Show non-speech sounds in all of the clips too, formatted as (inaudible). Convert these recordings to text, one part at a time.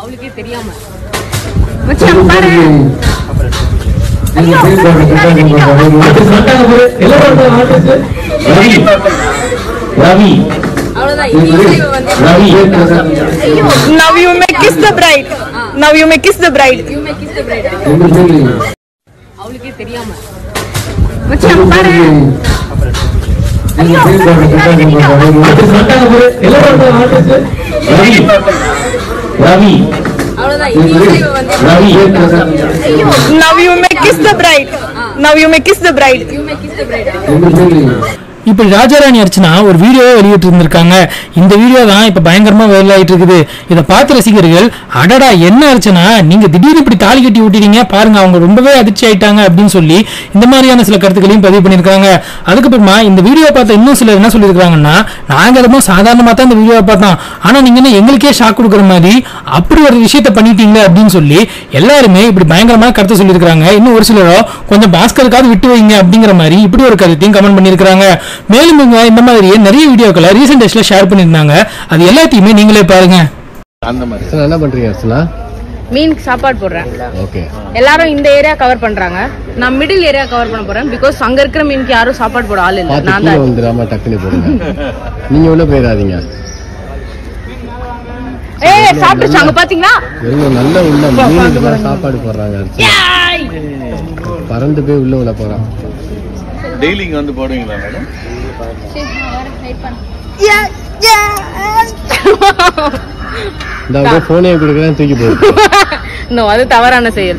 அவளுக்கே தெரியாம Ravi Now you may kiss the bride. Now you may kiss the bride. அவளுக்கே தெரியாம மச்சான் பாரு ரவி ரவி அவ்வளவுதான் இனிமே வந்து Ravi Now you may kiss the bride. Now you may kiss the bride. you may இப்படி ராஜாராணி அர்ச்சனா ஒரு வீடியோவை வெளியிட்டு இருந்திருக்காங்க இந்த வீடியோ தான் இப்போ பயங்கரமாக வைரல் ஆயிட்டு இருக்குது. இதை பார்த்த ரசிகர்கள் அடடா என்ன அர்ச்சனா? நீங்கள் திடீர்னு இப்படி தாலி கட்டி விட்டுட்டீங்க. பாருங்க அவங்க ரொம்பவே அதிர்ச்சி ஆயிட்டாங்க அப்படின்னு சொல்லி இந்த மாதிரியான சில கருத்துக்களையும் பதிவு பண்ணியிருக்காங்க. அதுக்கப்புறமா இந்த வீடியோ பார்த்த இன்னும் சிலர் என்ன சொல்லியிருக்காங்கன்னா நாங்கள் ரொம்ப சாதாரணமாக தான் இந்த வீடியோவை பார்த்தோம். ஆனால் நீங்கள் என்ன எங்களுக்கே ஷாக் கொடுக்குற மாதிரி அப்படி ஒரு விஷயத்த பண்ணிட்டீங்க அப்படின்னு சொல்லி எல்லாருமே இப்படி பயங்கரமாக கருத்து சொல்லியிருக்காங்க இன்னும் ஒரு சிலரோ கொஞ்சம் பாஸ்கருக்காவது விட்டு வைங்க அப்படிங்கிற மாதிரி இப்படி ஒரு கருத்தையும் கமெண்ட் பண்ணியிருக்காங்க மேலும் இவங்க இந்த மாதிரியே நிறைய வீடியோக்களை ரீசெண்ட் டேஸ்ல ஷேர் பண்ணியிருந்தாங்க. அது எல்லாத்தையுமே நீங்களே பாருங்க. அர்ச்சனா என்ன பண்றீங்க அர்ச்சனா? மீனுக்கு சாப்பாடு போடுறேன். ஓகே. எல்லாரும் இந்த ஏரியா கவர் பண்றாங்க. நான் மிடில் ஏரியா கவர் பண்ண போறேன் பிகாஸ் அங்க இருக்கிற மீனுக்கு யாரும் சாப்பாடு போட ஆள் இல்ல. நான் தான். வந்துடாம டக்குனு போடுங்க. நீங்க உள்ள போயிடாதீங்க. ஏய் அங்க பாத்தீங்களா? வெறும் நல்ல உள்ள மீனுக்கு சாப்பாடு போடுறாங்க பறந்து போய் உள்ள உள்ள போறான். டெய்லி இங்க வந்து போடுவீங்களா மேடம்? இந்த போனே கொடுக்குறேன் தூக்கி போடு (laughs) நோ அது தவறான செயல்.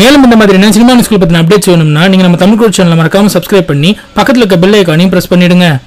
மேலும் இந்த மாதிரி என்ன சினிமா நியூஸ்களை பற்றின அப்டேட்ஸ் வேணும்னா நீங்க நம்ம தமிழ் சேனலை மறக்காமல் சப்ஸ்கிரைப் பண்ணி பக்கத்துல இருக்க பெல் ஐக்கானையும் பிரஸ் பண்ணிடுங்க.